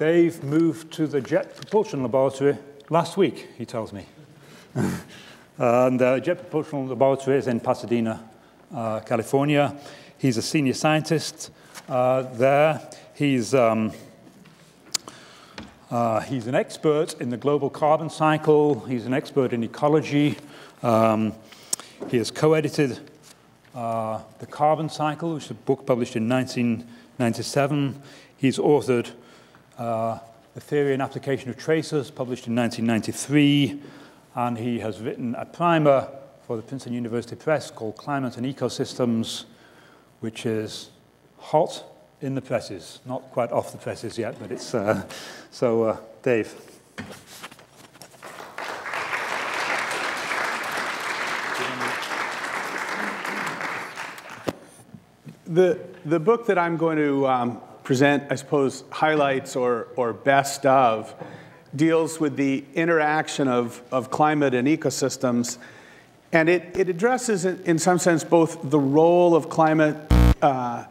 Dave moved to the Jet Propulsion Laboratory last week, he tells me. and uh, Jet Propulsion Laboratory is in Pasadena, uh, California. He's a senior scientist uh, there. He's, um, uh, he's an expert in the global carbon cycle. He's an expert in ecology. Um, he has co-edited uh, The Carbon Cycle, which is a book published in 1997. He's authored uh, The Theory and Application of Tracers, published in 1993. And he has written a primer for the Princeton University Press called Climate and Ecosystems, which is hot in the presses. Not quite off the presses yet, but it's... Uh, so, uh, Dave. The, the book that I'm going to um, present, I suppose, highlights or, or best of, deals with the interaction of, of climate and ecosystems. And it, it addresses, in some sense, both the role of climate uh,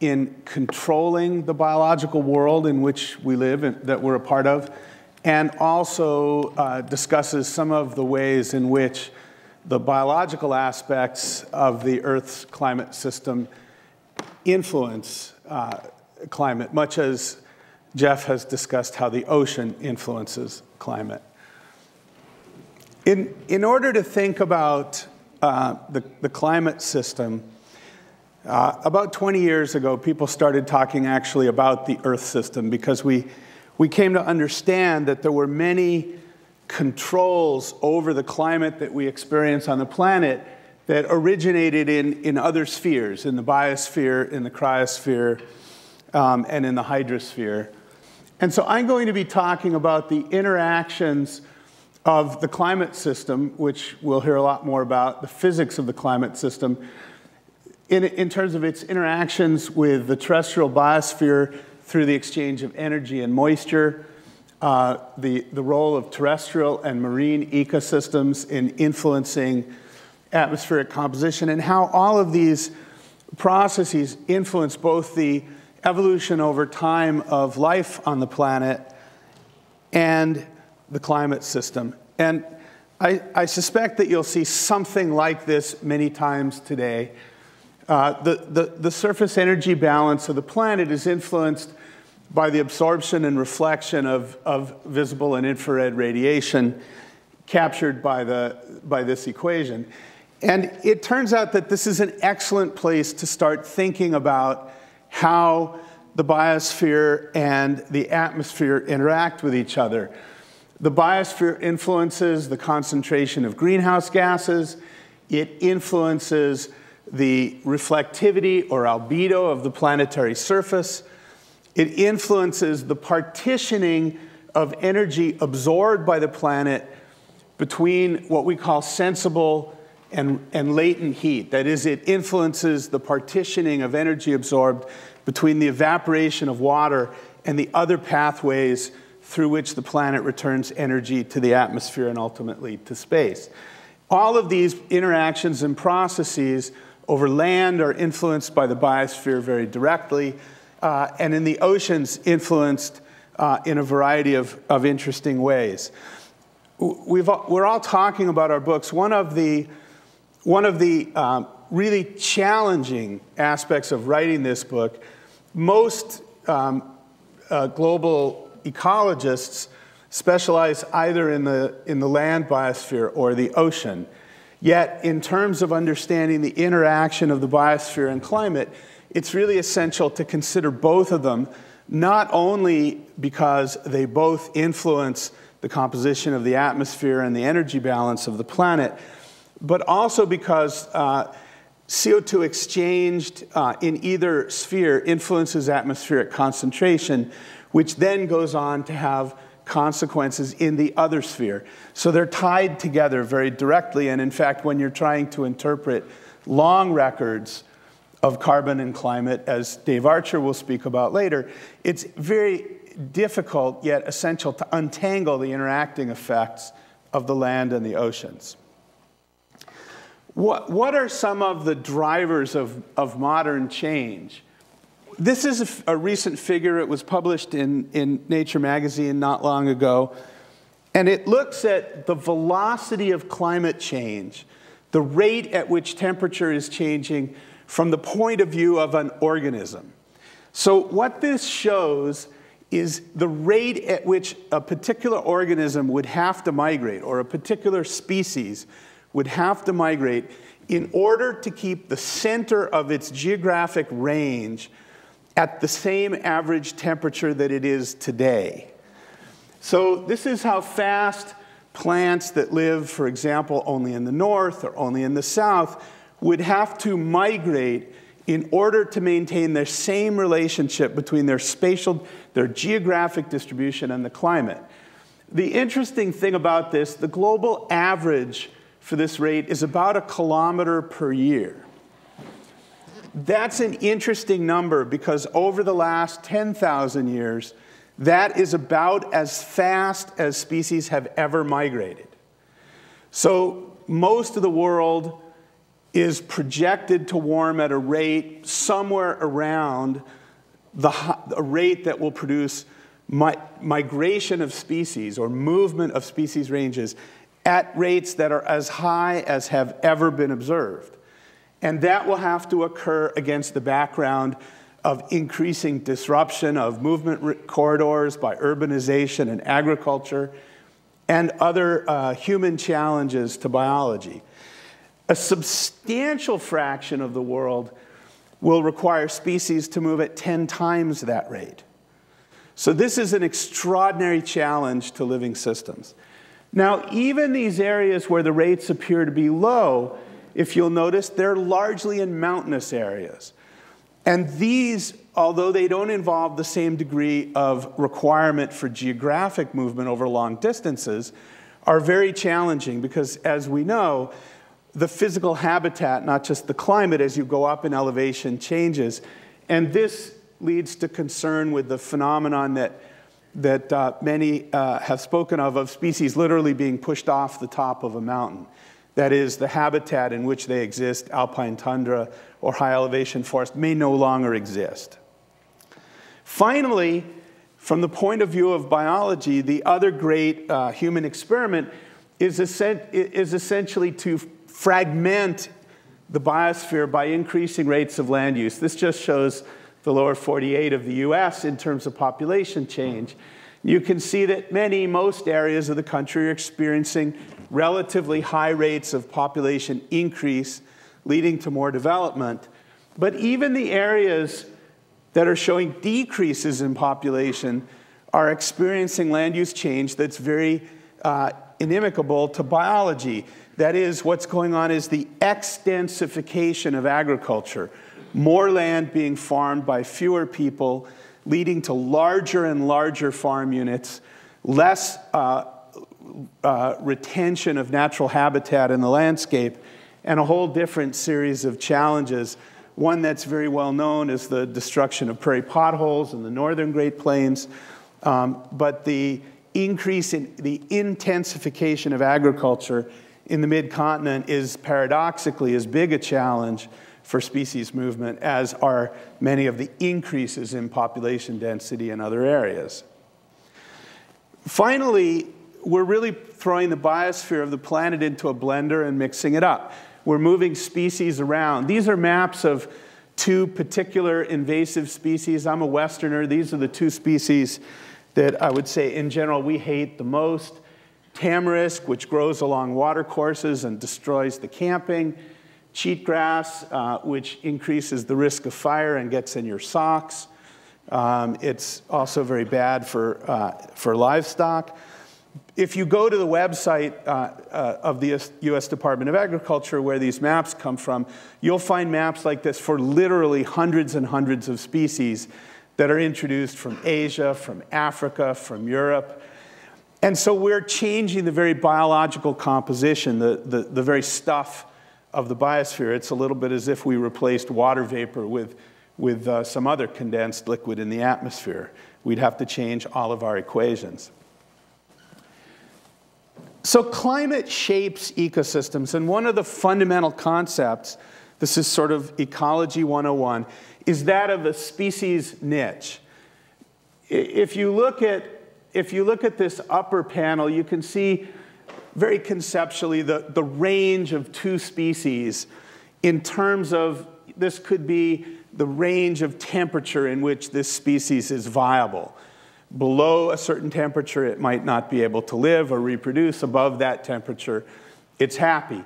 in controlling the biological world in which we live and that we're a part of, and also uh, discusses some of the ways in which the biological aspects of the Earth's climate system influence uh, climate, much as Jeff has discussed how the ocean influences climate. In, in order to think about uh, the, the climate system, uh, about 20 years ago, people started talking actually about the Earth system because we, we came to understand that there were many controls over the climate that we experience on the planet that originated in, in other spheres, in the biosphere, in the cryosphere, um, and in the hydrosphere. And so I'm going to be talking about the interactions of the climate system, which we'll hear a lot more about, the physics of the climate system, in, in terms of its interactions with the terrestrial biosphere through the exchange of energy and moisture, uh, the, the role of terrestrial and marine ecosystems in influencing atmospheric composition, and how all of these processes influence both the evolution over time of life on the planet and the climate system. And I, I suspect that you'll see something like this many times today. Uh, the, the, the surface energy balance of the planet is influenced by the absorption and reflection of, of visible and infrared radiation captured by, the, by this equation. And it turns out that this is an excellent place to start thinking about how the biosphere and the atmosphere interact with each other. The biosphere influences the concentration of greenhouse gases. It influences the reflectivity or albedo of the planetary surface. It influences the partitioning of energy absorbed by the planet between what we call sensible and, and latent heat. That is, it influences the partitioning of energy absorbed between the evaporation of water and the other pathways through which the planet returns energy to the atmosphere and ultimately to space. All of these interactions and processes over land are influenced by the biosphere very directly, uh, and in the oceans, influenced uh, in a variety of, of interesting ways. We've, we're all talking about our books. One of the one of the um, really challenging aspects of writing this book, most um, uh, global ecologists specialize either in the, in the land biosphere or the ocean. Yet, in terms of understanding the interaction of the biosphere and climate, it's really essential to consider both of them, not only because they both influence the composition of the atmosphere and the energy balance of the planet, but also because uh, CO2 exchanged uh, in either sphere influences atmospheric concentration, which then goes on to have consequences in the other sphere. So they're tied together very directly. And in fact, when you're trying to interpret long records of carbon and climate, as Dave Archer will speak about later, it's very difficult yet essential to untangle the interacting effects of the land and the oceans. What, what are some of the drivers of, of modern change? this is a, a, recent figure. It was published in, in Nature magazine not long ago. And it looks at the velocity of climate change, the rate at which temperature is changing from the point of view of an organism. So, what this shows is the rate at which a particular organism would have to migrate, or a particular species would have to migrate, in order to keep the center of its geographic range at the same average temperature that it is today. So, this is how fast plants that live, for example, only in the north or only in the south would have to migrate in order to maintain their same relationship between their spatial, their geographic distribution and the climate. The interesting thing about this, the global average for this rate is about a kilometer per year. That's an interesting number because over the last 10,000 years, that is about as fast as species have ever migrated. So most of the world is projected to warm at a rate somewhere around the, a rate that will produce mi migration of species or movement of species ranges at rates that are as high as have ever been observed. And that will have to occur against the background of increasing disruption of movement corridors by urbanization and agriculture and other uh, human challenges to biology. A substantial fraction of the world will require species to move at 10 times that rate. So, this is an extraordinary challenge to living systems. Now, even these areas where the rates appear to be low, if you'll notice, they're largely in mountainous areas. And these, although they don't involve the same degree of requirement for geographic movement over long distances, are very challenging because, as we know, the physical habitat, not just the climate, as you go up in elevation, changes. And this leads to concern with the phenomenon that that uh, many uh, have spoken of, of species literally being pushed off the top of a mountain. That is, the habitat in which they exist, alpine tundra or high elevation forest, may no longer exist. Finally, from the point of view of biology, the other great uh, human experiment is, is essentially to fragment the biosphere by increasing rates of land use. This just shows the lower 48 of the US in terms of population change, you can see that many, most areas of the country are experiencing relatively high rates of population increase, leading to more development. But even the areas that are showing decreases in population are experiencing land use change that's very uh, inimical to biology. That is, what's going on is the extensification of agriculture more land being farmed by fewer people, leading to larger and larger farm units, less uh, uh, retention of natural habitat in the landscape, and a whole different series of challenges. One that's very well known is the destruction of prairie potholes in the northern Great Plains, um, but the increase in the intensification of agriculture in the mid continent is paradoxically as big a challenge for species movement, as are many of the increases in population density in other areas. Finally, we're really throwing the biosphere of the planet into a blender and mixing it up. We're moving species around. These are maps of two particular invasive species. I'm a Westerner. These are the two species that I would say, in general, we hate the most. Tamarisk, which grows along watercourses and destroys the camping, cheatgrass, uh, which increases the risk of fire and gets in your socks. Um, it's also very bad for, uh, for livestock. If you go to the website uh, uh of the US Department of Agriculture where these maps come from, you'll find maps like this for literally hundreds and hundreds of species that are introduced from Asia, from Africa, from Europe. And so we're changing the very biological composition, the, the, the very stuff of the biosphere. It's a little bit as if we replaced water vapor with, with uh, some other condensed liquid in the atmosphere. We'd have to change all of our equations. So, climate shapes ecosystems, and one of the fundamental concepts this is sort of ecology 101, is that of a species niche. If you look at, if you look at this upper panel, you can see very conceptually the, the range of two species in terms of this could be the range of temperature in which this species is viable. Below a certain temperature, it might not be able to live or reproduce. Above that temperature, it's happy.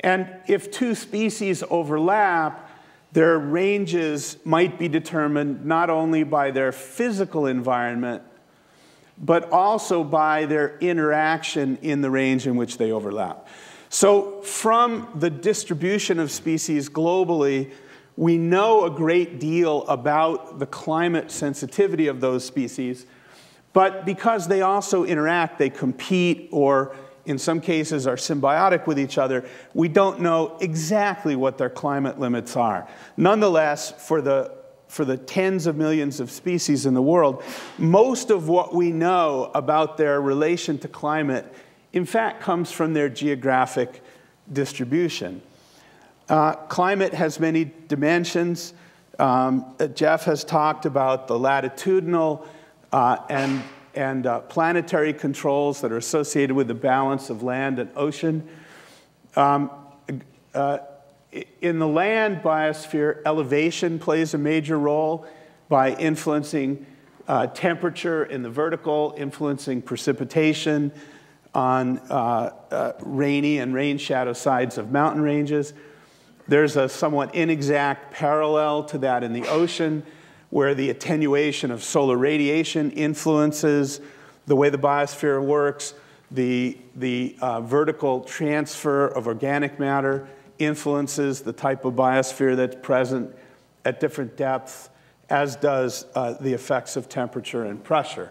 And if two species overlap, their ranges might be determined not only by their physical environment, but also by their interaction in the range in which they overlap. So, from the distribution of species globally, we know a great deal about the climate sensitivity of those species, but because they also interact, they compete, or in some cases are symbiotic with each other, we don't know exactly what their climate limits are. Nonetheless, for the, for the tens of millions of species in the world, most of what we know about their relation to climate, in fact, comes from their geographic distribution. Uh, climate has many dimensions. Um, Jeff has talked about the latitudinal uh, and, and uh, planetary controls that are associated with the balance of land and ocean. Um, uh, in the land biosphere, elevation plays a major role by influencing uh, temperature in the vertical, influencing precipitation on uh, rainy and rain shadow sides of mountain ranges. There's a somewhat inexact parallel to that in the ocean, where the attenuation of solar radiation influences the way the biosphere works. The, the uh, vertical transfer of organic matter influences the type of biosphere that's present at different depths, as does uh, the effects of temperature and pressure.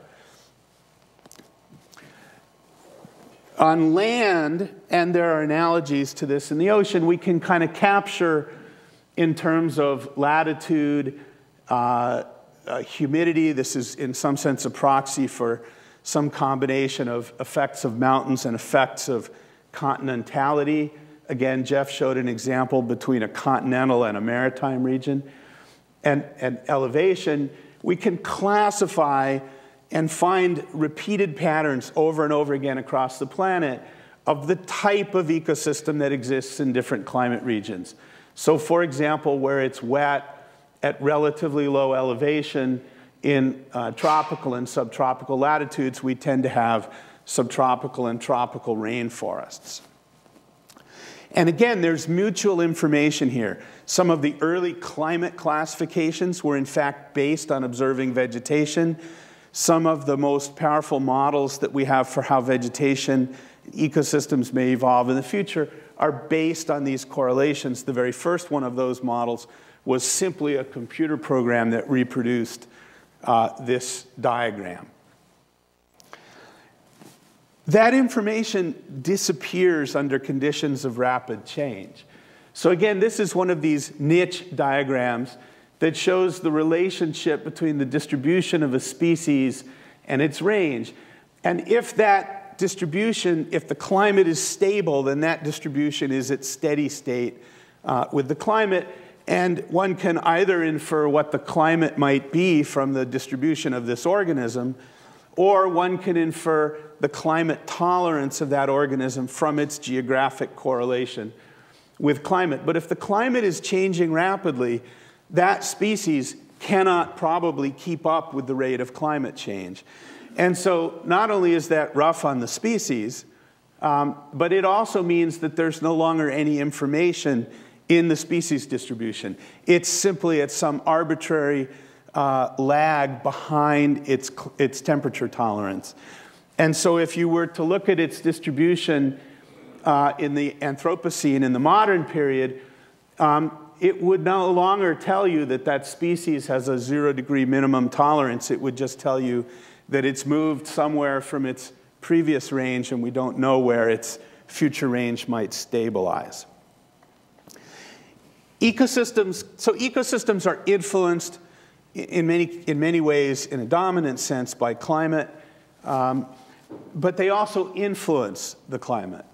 On land, and there are analogies to this in the ocean, we can kind of capture in terms of latitude, uh, uh, humidity. This is, in some sense, a proxy for some combination of effects of mountains and effects of continentality. Again, Jeff showed an example between a continental and a maritime region. And, and elevation, we can classify and find repeated patterns over and over again across the planet of the type of ecosystem that exists in different climate regions. So, for example, where it's wet at relatively low elevation in uh, tropical and subtropical latitudes, we tend to have subtropical and tropical rainforests. And again, there's mutual information here. Some of the early climate classifications were, in fact, based on observing vegetation. Some of the most powerful models that we have for how vegetation ecosystems may evolve in the future are based on these correlations. The very first one of those models was simply a computer program that reproduced uh, this diagram. That information disappears under conditions of rapid change. So again, this is one of these niche diagrams that shows the relationship between the distribution of a species and its range. And if that distribution, if the climate is stable, then that distribution is at steady state uh, with the climate. And one can either infer what the climate might be from the distribution of this organism, or one can infer the climate tolerance of that organism from its geographic correlation with climate. But if the climate is changing rapidly, that species cannot probably keep up with the rate of climate change. And so not only is that rough on the species, um, but it also means that there's no longer any information in the species distribution. It's simply at some arbitrary uh, lag behind its, its temperature tolerance. And so if you were to look at its distribution uh, in the Anthropocene in the modern period, um, it would no longer tell you that that species has a zero degree minimum tolerance. It would just tell you that it's moved somewhere from its previous range and we don't know where its future range might stabilize. Ecosystems, so ecosystems are influenced in many, in many ways in a dominant sense by climate, um, but they also influence the climate.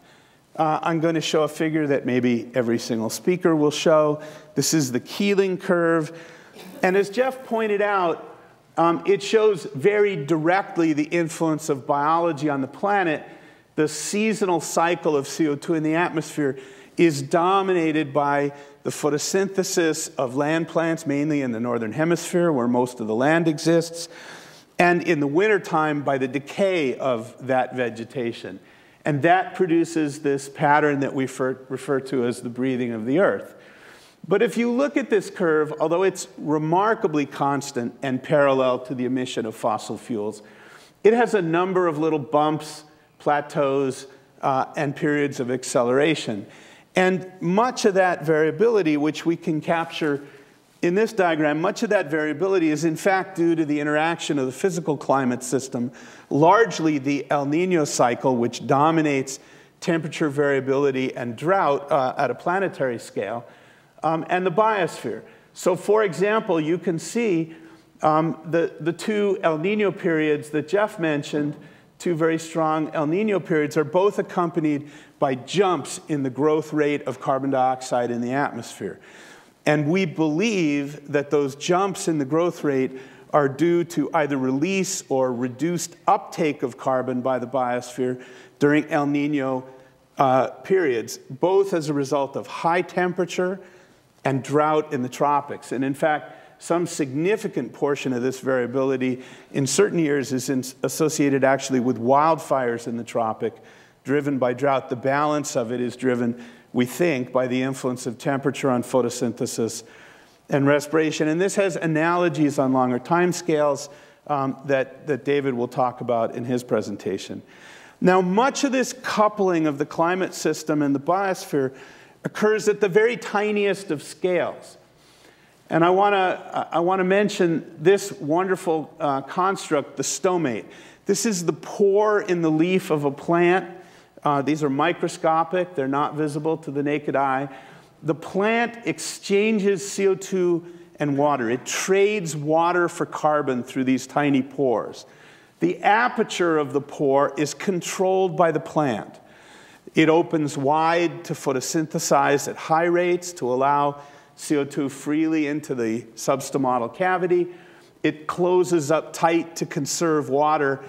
uh, I'm going to show a figure that maybe every single speaker will show. This is the Keeling curve. And as Jeff pointed out, um, it shows very directly the influence of biology on the planet. The seasonal cycle of CO2 in the atmosphere is dominated by the photosynthesis of land plants, mainly in the northern hemisphere where most of the land exists, and in the wintertime by the decay of that vegetation. And that produces this pattern that we refer to as the breathing of the earth. But if you look at this curve, although it's remarkably constant and parallel to the emission of fossil fuels, it has a number of little bumps, plateaus, uh, and periods of acceleration. And much of that variability, which we can capture in this diagram, much of that variability is in fact due to the interaction of the physical climate system, largely the El Nino cycle, which dominates temperature variability and drought uh, at a planetary scale, um, and the biosphere. So, for example, you can see um, the, the two El Nino periods that Jeff mentioned, two very strong El Nino periods, are both accompanied by jumps in the growth rate of carbon dioxide in the atmosphere. And we believe that those jumps in the growth rate are due to either release or reduced uptake of carbon by the biosphere during El Nino uh, periods, both as a result of high temperature and drought in the tropics. And in fact, some significant portion of this variability in certain years is in, associated actually with wildfires in the tropic driven by drought. The balance of it is driven we think, by the influence of temperature on photosynthesis and respiration. And this has analogies on longer time scales um, that, that David will talk about in his presentation. Now, much of this coupling of the climate system and the biosphere occurs at the very tiniest of scales. And I want to I wanna mention this wonderful uh, construct, the stomate. This is the pore in the leaf of a plant uh, these are microscopic, they're not visible to the naked eye. The plant exchanges CO2 and water. It trades water for carbon through these tiny pores. The aperture of the pore is controlled by the plant. It opens wide to photosynthesize at high rates to allow CO2 freely into the substomatal cavity. It closes up tight to conserve water.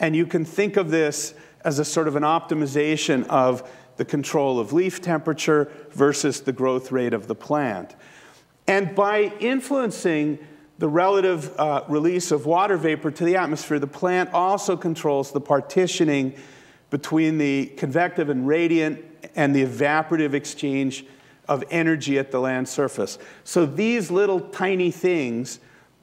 And you can think of this as a sort of an optimization of the control of leaf temperature versus the growth rate of the plant. And by influencing the relative uh, release of water vapor to the atmosphere, the plant also controls the partitioning between the convective and radiant and the evaporative exchange of energy at the land surface. So these little tiny things,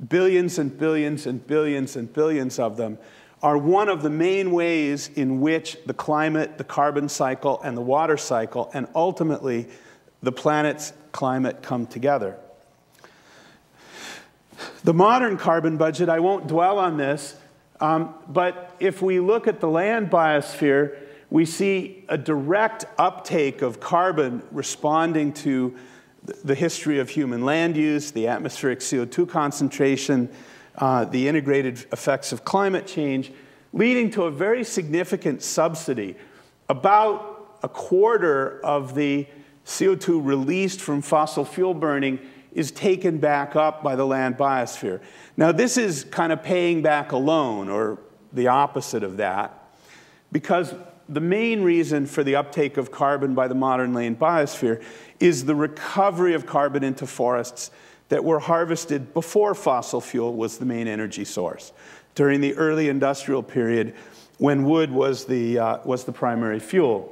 billions and billions and billions and billions of them, are one of the main ways in which the climate, the carbon cycle, and the water cycle, and ultimately the planet's climate come together. The modern carbon budget, I won't dwell on this, um, but if we look at the land biosphere, we see a direct uptake of carbon responding to the history of human land use, the atmospheric CO2 concentration, uh, the integrated effects of climate change, leading to a very significant subsidy. About a quarter of the CO2 released from fossil fuel burning is taken back up by the land biosphere. Now, this is kind of paying back a loan, or the opposite of that, because the main reason for the uptake of carbon by the modern land biosphere is the recovery of carbon into forests that were harvested before fossil fuel was the main energy source, during the early industrial period when wood was the, uh, was the primary fuel.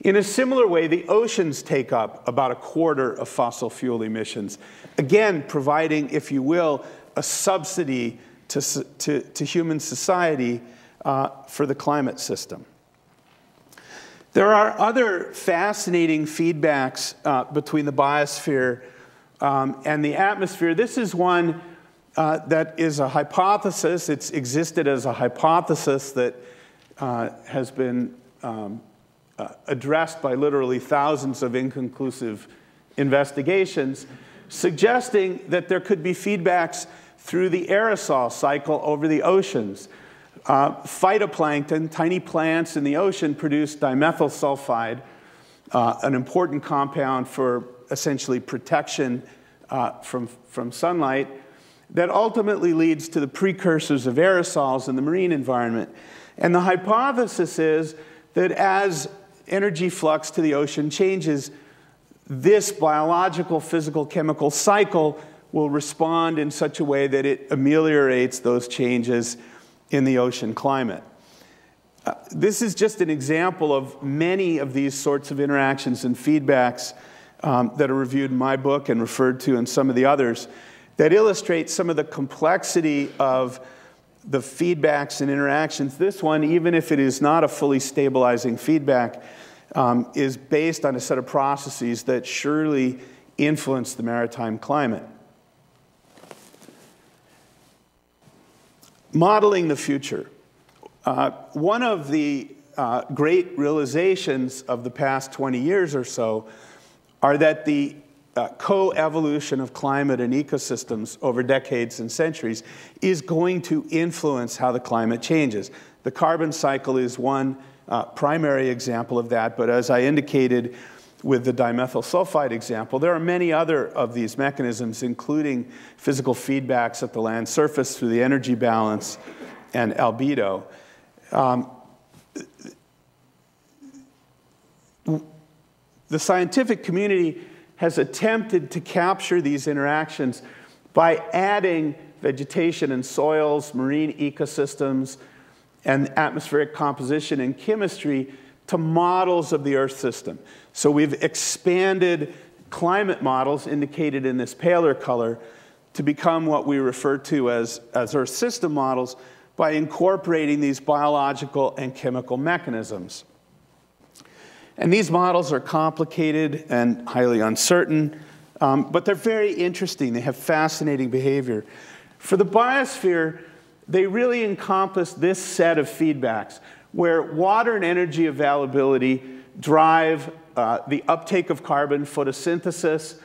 In a similar way, the oceans take up about a quarter of fossil fuel emissions, again, providing, if you will, a subsidy to, to, to human society uh, for the climate system. There are other fascinating feedbacks uh, between the biosphere um, and the atmosphere. This is one uh, that is a hypothesis. It's existed as a hypothesis that uh, has been um, uh, addressed by literally thousands of inconclusive investigations, suggesting that there could be feedbacks through the aerosol cycle over the oceans. Uh, phytoplankton, tiny plants in the ocean, produce dimethyl sulfide, uh, an important compound for essentially protection uh, from, from sunlight that ultimately leads to the precursors of aerosols in the marine environment. And the hypothesis is that as energy flux to the ocean changes, this biological, physical, chemical cycle will respond in such a way that it ameliorates those changes in the ocean climate. Uh, this is just an example of many of these sorts of interactions and feedbacks um, that are reviewed in my book and referred to in some of the others that illustrate some of the complexity of the feedbacks and interactions. This one, even if it is not a fully stabilizing feedback, um, is based on a set of processes that surely influence the maritime climate. Modeling the future. Uh, one of the uh, great realizations of the past 20 years or so are that the uh, co-evolution of climate and ecosystems over decades and centuries is going to influence how the climate changes. The carbon cycle is one uh, primary example of that, but as I indicated with the dimethyl sulfide example, there are many other of these mechanisms, including physical feedbacks at the land surface through the energy balance and albedo. Um, the scientific community has attempted to capture these interactions by adding vegetation and soils, marine ecosystems, and atmospheric composition and chemistry to models of the Earth system. So we've expanded climate models indicated in this paler color to become what we refer to as, as Earth system models by incorporating these biological and chemical mechanisms. And these models are complicated and highly uncertain, um, but they're very interesting. They have fascinating behavior. For the biosphere, they really encompass this set of feedbacks where water and energy availability drive uh, the uptake of carbon photosynthesis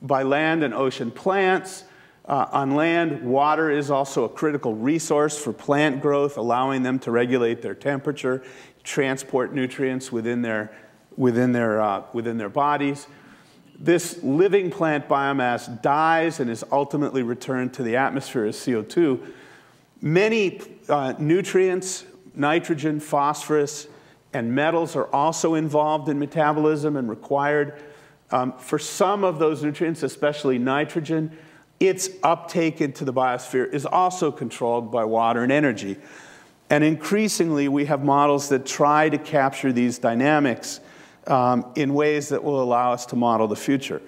by land and ocean plants. Uh, on land, water is also a critical resource for plant growth, allowing them to regulate their temperature, transport nutrients within their within their, uh, within their bodies. This living plant biomass dies and is ultimately returned to the atmosphere as CO2. Many uh, nutrients, nitrogen, phosphorus, and metals are also involved in metabolism and required. Um, for some of those nutrients, especially nitrogen, its uptake into the biosphere is also controlled by water and energy. And increasingly, we have models that try to capture these dynamics um, in ways that will allow us to model the future.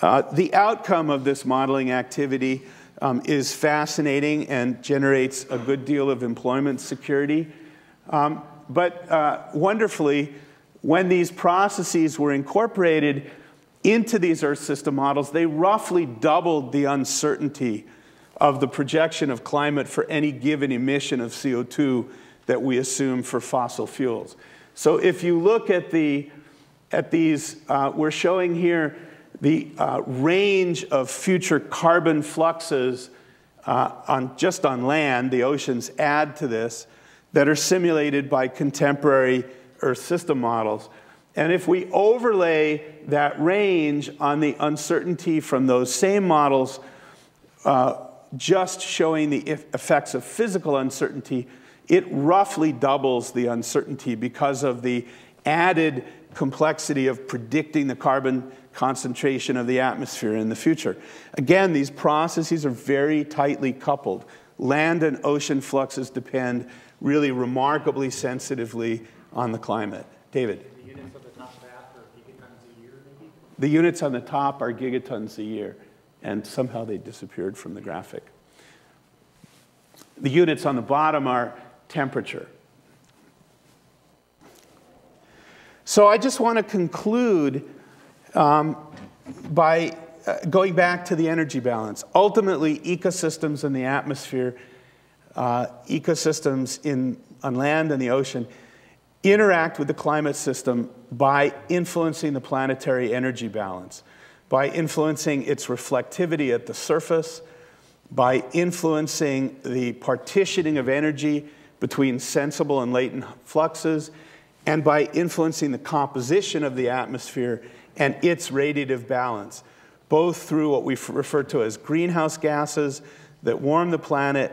Uh, the outcome of this modeling activity um, is fascinating and generates a good deal of employment security. Um, but uh, wonderfully, when these processes were incorporated into these Earth system models, they roughly doubled the uncertainty of the projection of climate for any given emission of CO2 that we assume for fossil fuels. So if you look at, the, at these, uh, we're showing here the uh, range of future carbon fluxes uh, on, just on land, the oceans add to this, that are simulated by contemporary Earth system models. And if we overlay that range on the uncertainty from those same models, uh, just showing the effects of physical uncertainty, it roughly doubles the uncertainty because of the added complexity of predicting the carbon concentration of the atmosphere in the future. Again, these processes are very tightly coupled. Land and ocean fluxes depend really remarkably sensitively on the climate. David? The units on the top of that are gigatons a year. The units on the top are gigatons a year, and somehow they disappeared from the graphic. The units on the bottom are temperature. So I just want to conclude um, by uh, going back to the energy balance. Ultimately, ecosystems in the atmosphere, uh, ecosystems in, on land and the ocean, interact with the climate system by influencing the planetary energy balance, by influencing its reflectivity at the surface, by influencing the partitioning of energy between sensible and latent fluxes, and by influencing the composition of the atmosphere and its radiative balance, both through what we refer to as greenhouse gases that warm the planet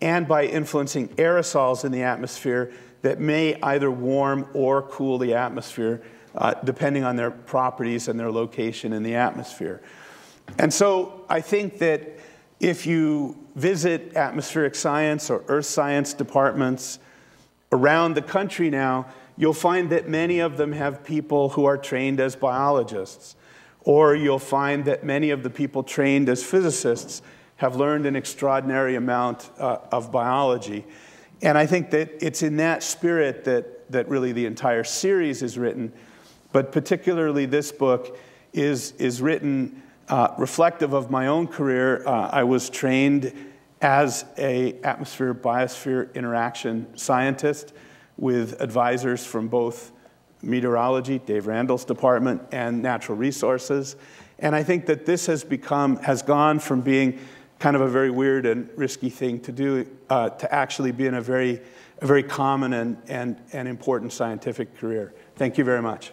and by influencing aerosols in the atmosphere that may either warm or cool the atmosphere, uh, depending on their properties and their location in the atmosphere. And so I think that if you visit atmospheric science or earth science departments around the country now, you'll find that many of them have people who are trained as biologists. Or you'll find that many of the people trained as physicists have learned an extraordinary amount uh, of biology. And I think that it's in that spirit that, that really the entire series is written, but particularly this book is, is written uh, reflective of my own career. Uh, I was trained as a atmosphere biosphere interaction scientist with advisors from both meteorology, Dave Randall's department, and natural resources. And I think that this has become, has gone from being kind of a very weird and risky thing to do uh, to actually being a very, a very common and, and, and important scientific career. Thank you very much.